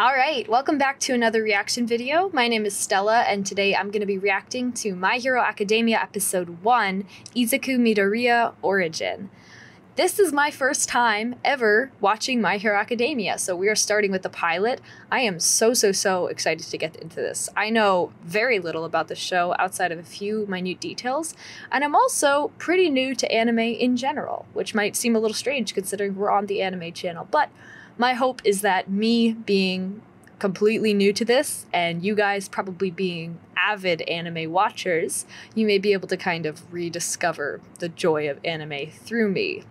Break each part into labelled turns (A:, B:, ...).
A: Alright, welcome back to another reaction video. My name is Stella, and today I'm going to be reacting to My Hero Academia Episode 1, Izuku Midoriya Origin. This is my first time ever watching My Hero Academia, so we are starting with the pilot. I am so, so, so excited to get into this. I know very little about the show outside of a few minute details, and I'm also pretty new to anime in general, which might seem a little strange considering we're on the anime channel, but my hope is that me being completely new to this and you guys probably being avid anime watchers, you may be able to kind of rediscover the joy of anime through me.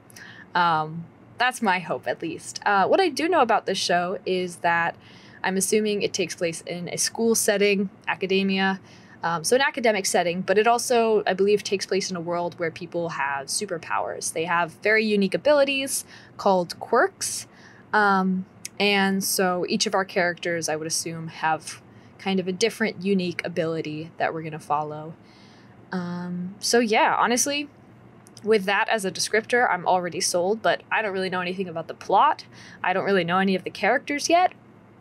A: Um, that's my hope, at least. Uh, what I do know about this show is that I'm assuming it takes place in a school setting, academia, um, so an academic setting, but it also, I believe, takes place in a world where people have superpowers. They have very unique abilities called quirks. Um, and so each of our characters, I would assume, have kind of a different, unique ability that we're going to follow. Um, so, yeah, honestly, with that as a descriptor, I'm already sold, but I don't really know anything about the plot. I don't really know any of the characters yet.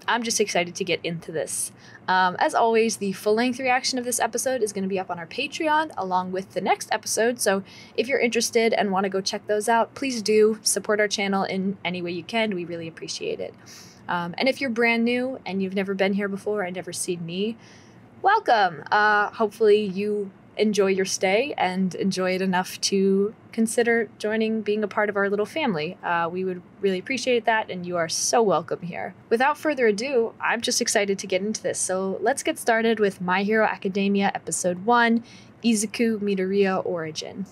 A: I'm just excited to get into this. Um, as always, the full length reaction of this episode is going to be up on our Patreon along with the next episode. So if you're interested and want to go check those out, please do support our channel in any way you can. We really appreciate it. Um, and if you're brand new and you've never been here before and never seen me, welcome. Uh, hopefully, you enjoy your stay and enjoy it enough to consider joining being a part of our little family. Uh, we would really appreciate that, and you are so welcome here. Without further ado, I'm just excited to get into this. So let's get started with My Hero Academia Episode 1 Izuku Midoriya Origin.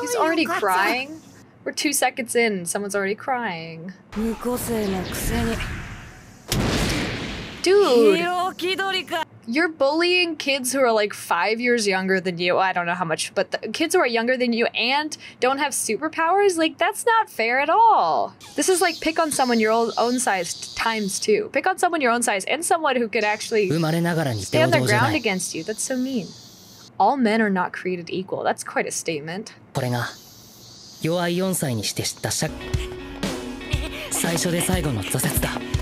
A: He's already crying. We're two seconds in, someone's already crying. Dude! You're bullying kids who are like five years younger than you. I don't know how much, but the kids who are younger than you and don't have superpowers, like, that's not fair at all. This is like pick on someone your own size times two. Pick on someone your own size and someone who could actually stand their ground against you. That's so mean. All men are not created equal. That's quite a statement. 弱い4歳にして知った最初で最後の挫折だ。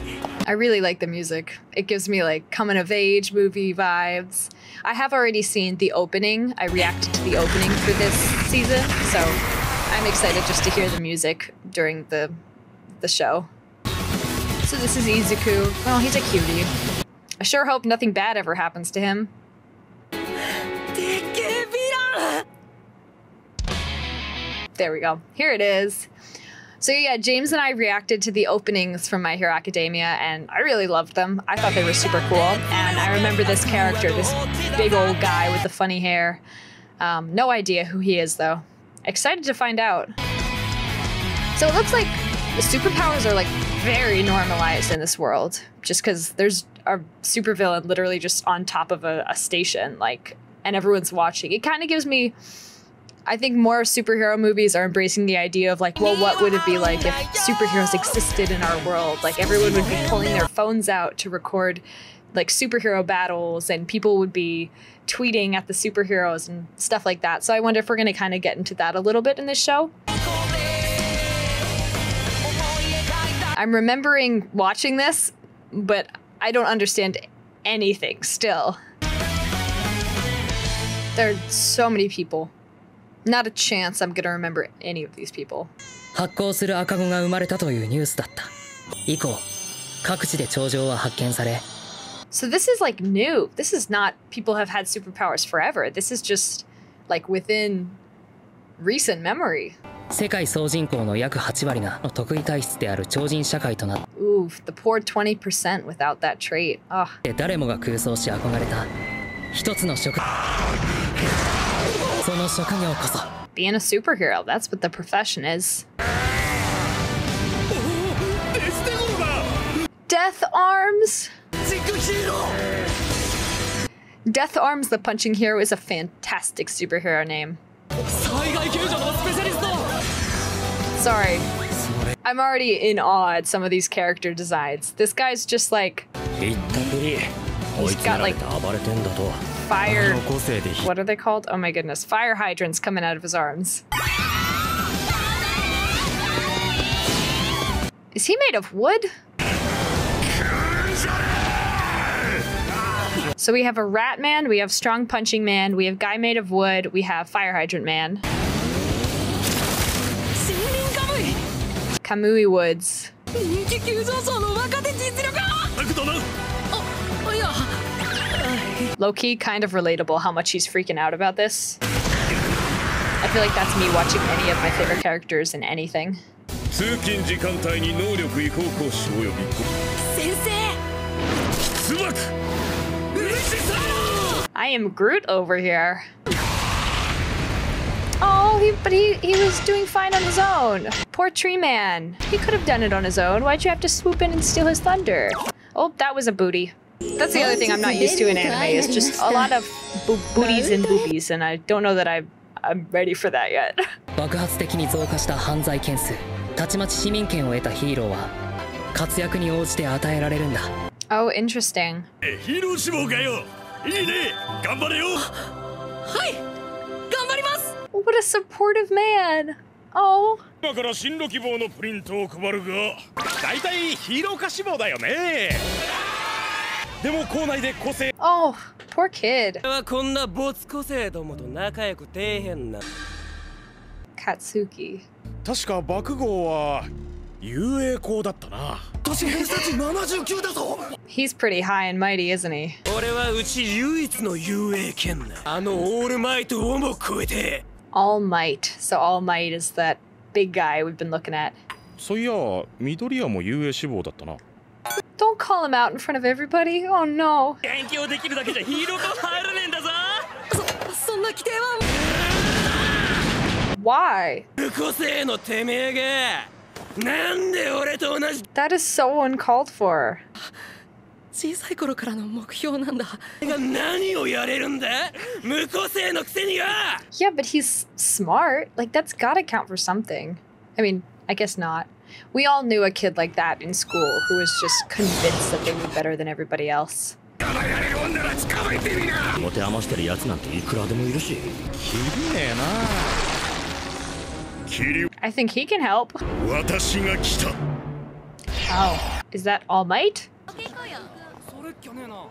A: I really like the music. It gives me like coming of age movie vibes. I have already seen the opening. I reacted to the opening for this season, so I'm excited just to hear the music during the the show. So this is Izuku. Oh, he's a cutie. I sure hope nothing bad ever happens to him. There we go. Here it is. So yeah, James and I reacted to the openings from My Hero Academia, and I really loved them. I thought they were super cool, and I remember this character, this big old guy with the funny hair. Um, no idea who he is though. Excited to find out. So it looks like the superpowers are like very normalized in this world, just because there's a supervillain literally just on top of a, a station, like, and everyone's watching. It kind of gives me I think more superhero movies are embracing the idea of like, well, what would it be like if superheroes existed in our world? Like everyone would be pulling their phones out to record like superhero battles and people would be tweeting at the superheroes and stuff like that. So I wonder if we're going to kind of get into that a little bit in this show. I'm remembering watching this, but I don't understand anything still. There are so many people. Not a chance I'm gonna remember any of these people. So this is like new. This is not people have had superpowers forever. This is just like within recent memory. 世界総人口の約8割が特異体質である超人社会となった。Oof, the poor 20% without that trait. Ah.、Oh. 誰もが空想し憧れた一つの職。Being a superhero, that's what the profession is. Death Arms! Death Arms the Punching Hero is a fantastic superhero name. Sorry. I'm already in awe at some of these character designs. This guy's just like... He's got like fire. Oh, what are they called? Oh my goodness. Fire hydrants coming out of his arms. Is he made of wood? So we have a rat man, we have strong punching man, we have guy made of wood, we have fire hydrant man. Kamui Woods. Low key, kind of relatable how much he's freaking out about this. I feel like that's me watching any of my favorite characters in anything.
B: 通勤時間帯に能力移行講習及び
C: 先生
B: つばく嬉しさ
A: I am Groot over here. Oh, he, but he, he was doing fine on his own. Poor Tree Man. He could have done it on his own. Why'd you have to swoop in and steal his thunder? Oh, that was a booty. That's the other thing I'm not used to in anime is just a lot of bo booties and boobies, and I don't know that I'm I'm ready for that yet. Oh, interesting.
B: ヒーロー志望かよ。いいね。頑張れよ。
C: はい。頑張ります。
A: What a supportive man. Oh.
B: 今から進路希望のプリントを配るが、だいたいヒーロー科志望だよね。
A: Oh, poor kid Katsuki He's pretty high and mighty, isn't he? All Might. So All Might is that big guy we've been looking at.
B: そういや、緑谷も雄英志望だったな。
A: Don't call him out in front of everybody. Oh no.
D: 勉強できるだけじゃヒーローと入らねえんだぞ
C: そんな規定は
A: Why?
D: 無個性のてめえがなんで俺と同じ
A: That is so uncalled for.
C: 小さい頃からの目標なんだ
D: が何をやれるんだ無個性のくせによ
A: Yeah, but he's smart. Like, that's gotta count for something. I mean, I guess not. We all knew a kid like that in school who was just convinced that they knew better than everybody else.
E: 持て余してるやつなんていくらでもいるし
B: きりねえなキリ
A: I think he can help.
B: 私が来た
A: Oh. Is that All Might?
D: それっきゃねえな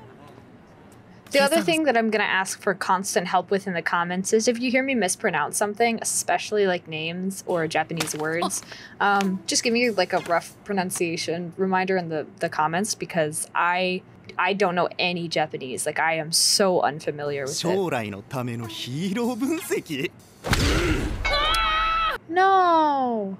A: The other thing that I'm going to ask for constant help with in the comments is if you hear me mispronounce something, especially like names or Japanese words, oh. um, just give me like a rough pronunciation reminder in the, the comments because I I don't know any Japanese. Like I am so unfamiliar with it. No.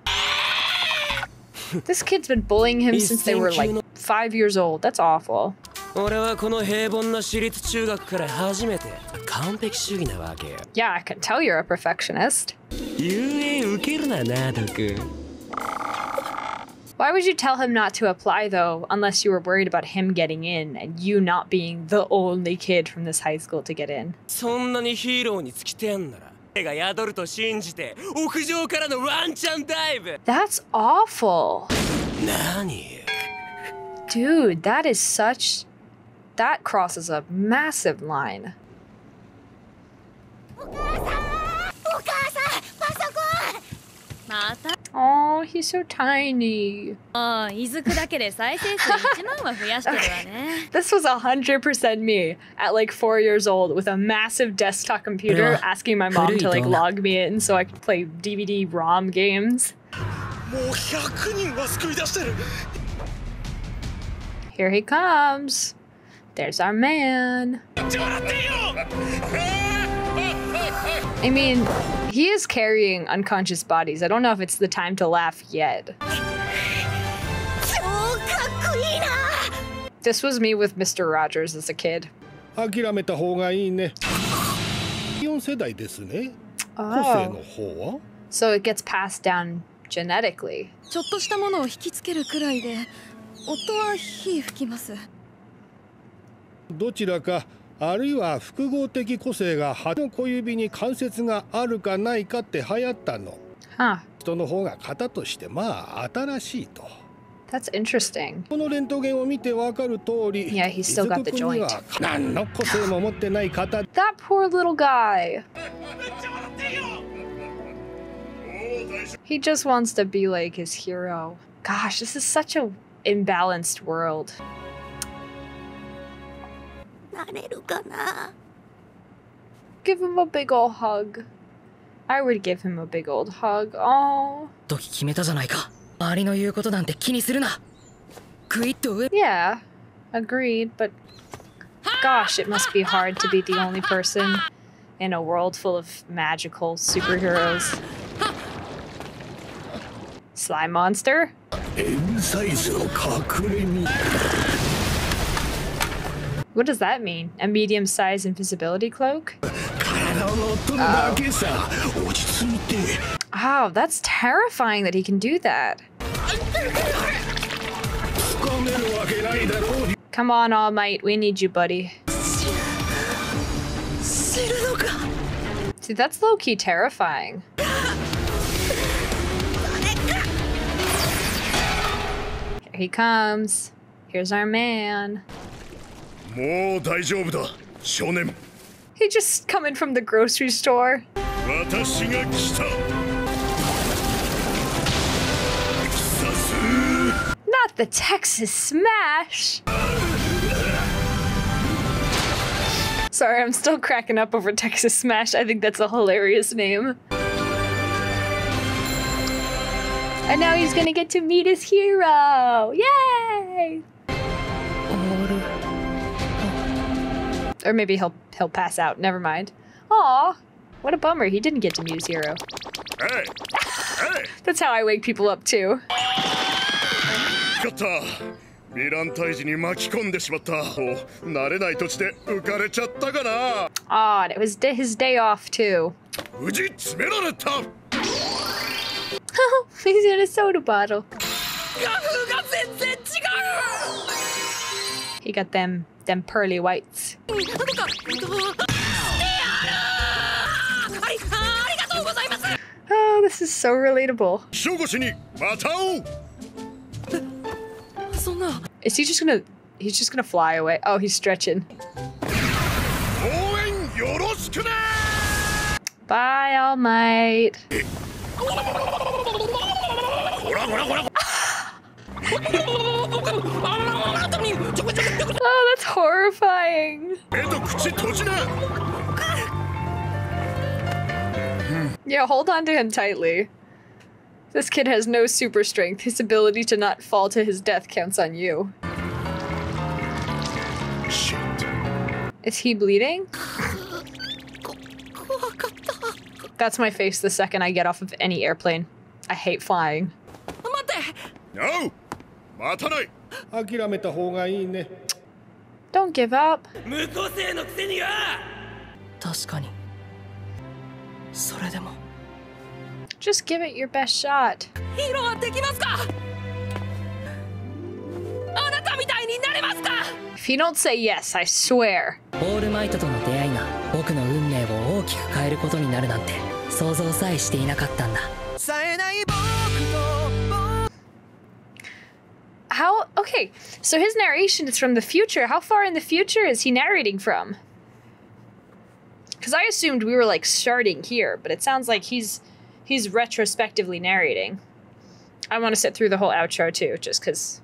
A: this kid's been bullying him since they were like five years old. That's awful.
D: 俺はこの平凡な私立中学から初めて完璧主義なわけよ
A: Yeah, I can tell you're a perfectionist.
D: 遊泳受けるななドク
A: Why would you tell him not to apply though, unless you were worried about him getting in and you not being the only kid from this high school to get in?
D: そんなにヒーローに尽きてんなら手が宿ると信じて屋上からのワンチャンダイブ
A: That's awful.
D: 何
A: Dude, that is such. that crosses a massive line. Oh, he's so tiny.
C: okay.
A: This was 100% me at like four years old with a massive desktop computer asking my mom to like log me in so I could play DVD ROM games. Here he comes. There's our man.
B: 笑ってよ
A: I mean, he is carrying unconscious bodies. I don't know if it's the time to laugh yet.
C: 超かっこいいな
A: This was me with Mr. Rogers as a kid.
F: 諦めた方がいいね4世代ですね個性
A: Oh.
F: の方は
A: So it gets passed down genetically.
C: ちょっとしたものを引きつけるくらいで夫は火吹きます
F: どちらかあるいは複合的個性が歯の小指に関節があるかないかって流行ったの
A: Huh.
F: 人の方が型としてまあ新しいと
A: That's interesting.
F: このレントゲンを見てわかる通り
A: Yeah, he's still got the
F: 伊豆君には何の個性も持ってない型
A: That poor little guy. He just wants to be like his hero. Gosh, this is such a imbalanced world.
C: なれるかな
A: Give him a big old hug. I would give him a big old hug. Oh.
G: 時決めたじゃないか周りの言うことなんて気にするなグイッと上
A: Yeah, agreed, but gosh, it must be hard to be the only person in a world full of magical superheroes. Slime monster? What does that mean? A medium-sized invisibility cloak?
E: Oh.
A: oh, that's terrifying that he can do that. Come on, All Might, we need you, buddy. Dude, that's low-key terrifying. Here he comes. Here's our man. He just coming from the grocery store. Not the Texas Smash! Sorry, I'm still cracking up over Texas Smash. I think that's a hilarious name. And now he's gonna get to meet his hero! Yay! Or maybe he'll he'll pass out. Never mind. Aw, what a bummer. He didn't get to meet his hero.
B: えいえい
A: That's how I wake people up too.
B: よかったヴィラン退治に巻き込んでしまったお慣れない土地で浮かれちゃったかな
A: Ah, and it was d- his day off too.
B: 無事詰められた
A: He's in a soda bottle.
D: 画風が全然違う
A: He got them them pearly whites. Oh, this is so relatable. Is he just gonna... He's just gonna fly away. Oh, he's stretching. Bye, All Might. oh, that's horrifying. yeah, hold on to him tightly. This kid has no super strength. His ability to not fall to his death counts on you. Is he bleeding? That's my face the second I get off of any airplane. I hate flying.
B: No! 待たない
F: 諦めた方がいいね
A: Don't give up.
D: 無個性のくせには
G: 確かにそれでも
A: Just give it your best shot.
C: ヒーローはできますかあなたみたいになれますか
A: If you don't say yes, I swear.
G: オールマイトとの出会いが僕の運命を大きく変えることになるなんて想像さえしていなかったんだ
A: Okay, so his narration is from the future. How far in the future is he narrating from? Because I assumed we were like starting here, but it sounds like he's he's retrospectively narrating. I want to sit through the whole outro too, just because,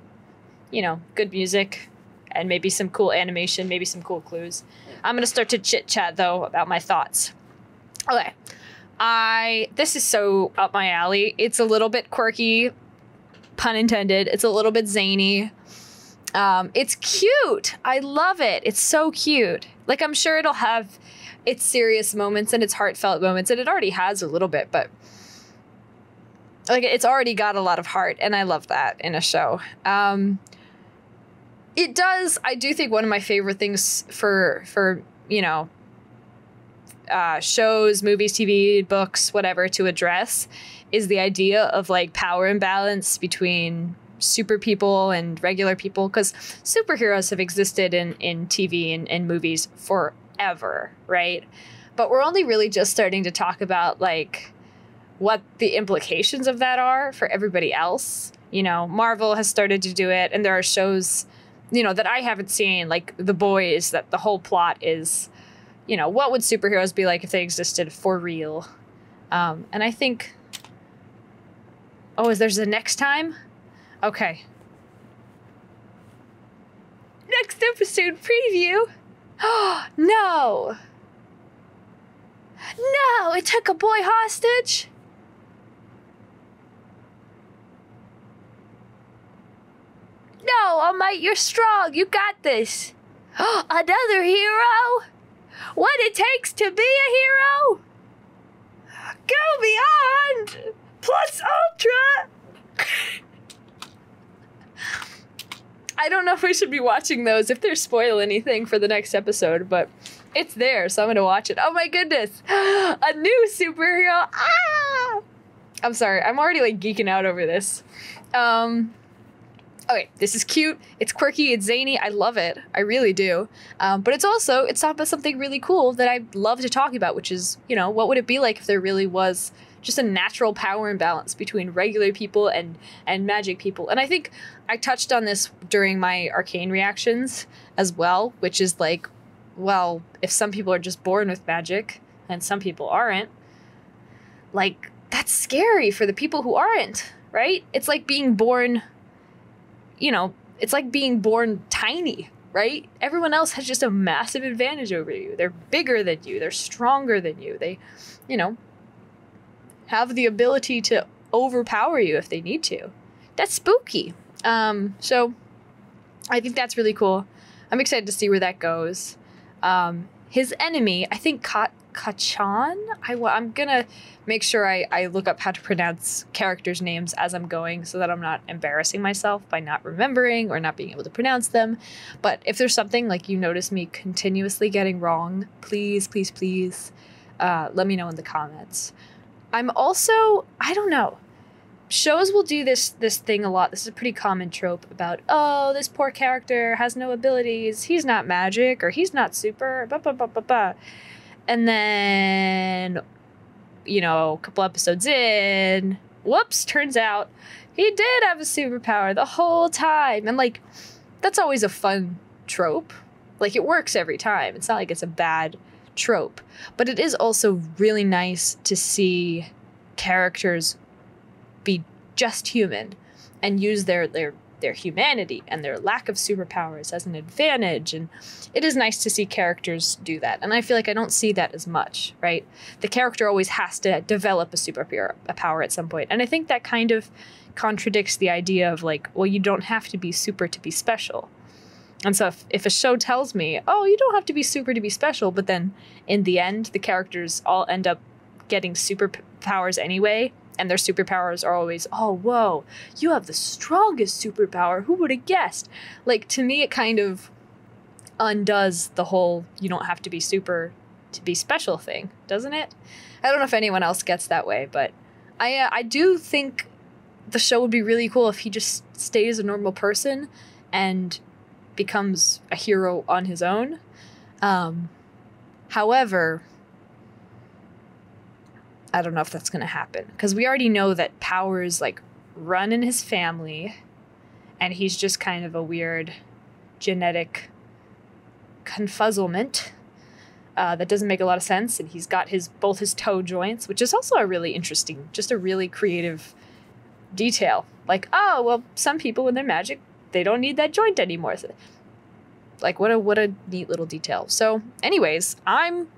A: you know, good music and maybe some cool animation, maybe some cool clues. I'm gonna start to chit chat though about my thoughts. Okay. I this is so up my alley. It's a little bit quirky, pun intended. It's a little bit zany. Um, it's cute. I love it. It's so cute. Like I'm sure it'll have its serious moments and its heartfelt moments, and it already has a little bit, but like it's already got a lot of heart, and I love that in a show. Um, it does. I do think one of my favorite things for for you know uh, shows, movies, TV, books, whatever to address is the idea of like power imbalance between super people and regular people because superheroes have existed in, in TV and, and movies forever, right? But we're only really just starting to talk about like what the implications of that are for everybody else. You know, Marvel has started to do it, and there are shows, you know, that I haven't seen, like The Boys, that the whole plot is you know, what would superheroes be like if they existed for real? Um, and I think, oh, is there's a next time? Okay. Next episode preview. Oh, no. No, it took a boy hostage. No, All Might, you're strong. You got this. Another hero? What it takes to be a hero? Go beyond! Plus Ultra! I don't know if we should be watching those if they're spoil anything for the next episode, but it's there, so I'm gonna watch it. Oh my goodness! A new superhero! Ah! I'm sorry, I'm already like geeking out over this. Um, okay, this is cute. It's quirky. It's zany. I love it. I really do. Um, but it's also it's talking about something really cool that I love to talk about, which is you know what would it be like if there really was just a natural power imbalance between regular people and and magic people. And I think I touched on this during my arcane reactions as well, which is like, well, if some people are just born with magic and some people aren't, like that's scary for the people who aren't, right? It's like being born you know, it's like being born tiny, right? Everyone else has just a massive advantage over you. They're bigger than you, they're stronger than you. They, you know, have the ability to overpower you if they need to. That's spooky. Um, so I think that's really cool. I'm excited to see where that goes. Um, his enemy, I think Ka- Kacchan. I, am gonna make sure I, I look up how to pronounce characters' names as I'm going so that I'm not embarrassing myself by not remembering or not being able to pronounce them. But if there's something like you notice me continuously getting wrong, please, please, please uh, let me know in the comments. I'm also, I don't know. Shows will do this this thing a lot. This is a pretty common trope about, oh, this poor character has no abilities. He's not magic or he's not super. Bah, bah, bah, bah, bah. And then, you know, a couple episodes in, whoops, turns out he did have a superpower the whole time. And like, that's always a fun trope. Like, it works every time. It's not like it's a bad trope. But it is also really nice to see characters be just human and use their, their their humanity and their lack of superpowers as an advantage. And it is nice to see characters do that. And I feel like I don't see that as much, right? The character always has to develop a superpower a power at some point. And I think that kind of contradicts the idea of like, well, you don't have to be super to be special. And so if, if a show tells me, oh, you don't have to be super to be special, but then in the end, the characters all end up getting superpowers anyway, and their superpowers are always, oh, whoa, you have the strongest superpower. Who would have guessed? Like, to me, it kind of undoes the whole you don't have to be super to be special thing, doesn't it? I don't know if anyone else gets that way, but I, uh, I do think the show would be really cool if he just stays a normal person and becomes a hero on his own. Um, however, I don't know if that's going to happen. Because we already know that powers like run in his family and he's just kind of a weird genetic confuzzlement uh, that doesn't make a lot of sense and he's got his both his toe joints which is also a really interesting just a really creative detail. Like oh well some people when they're magic they don't need that joint anymore. Like what a what a neat little detail. So anyways i'm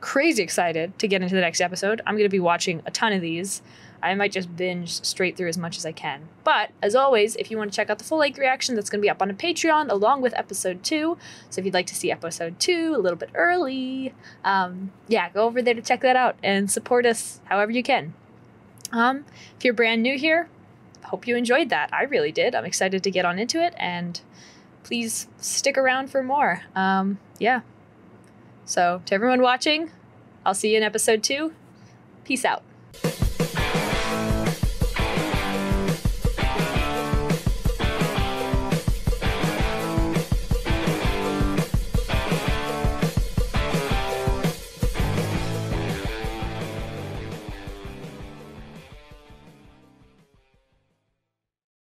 A: crazy excited to get into the next episode. I'm going to be watching a ton of these. I might just binge straight through as much as I can. But as always, if you want to check out the full length reaction, that's going to be up on a Patreon along with episode two. So if you'd like to see episode two a little bit early, um, yeah, go over there to check that out and support us however you can. Um, if you're brand new here, hope you enjoyed that. I really did. I'm excited to get on into it, and please stick around for more. Um, yeah. So, to everyone watching, I'll see you in episode two. Peace out.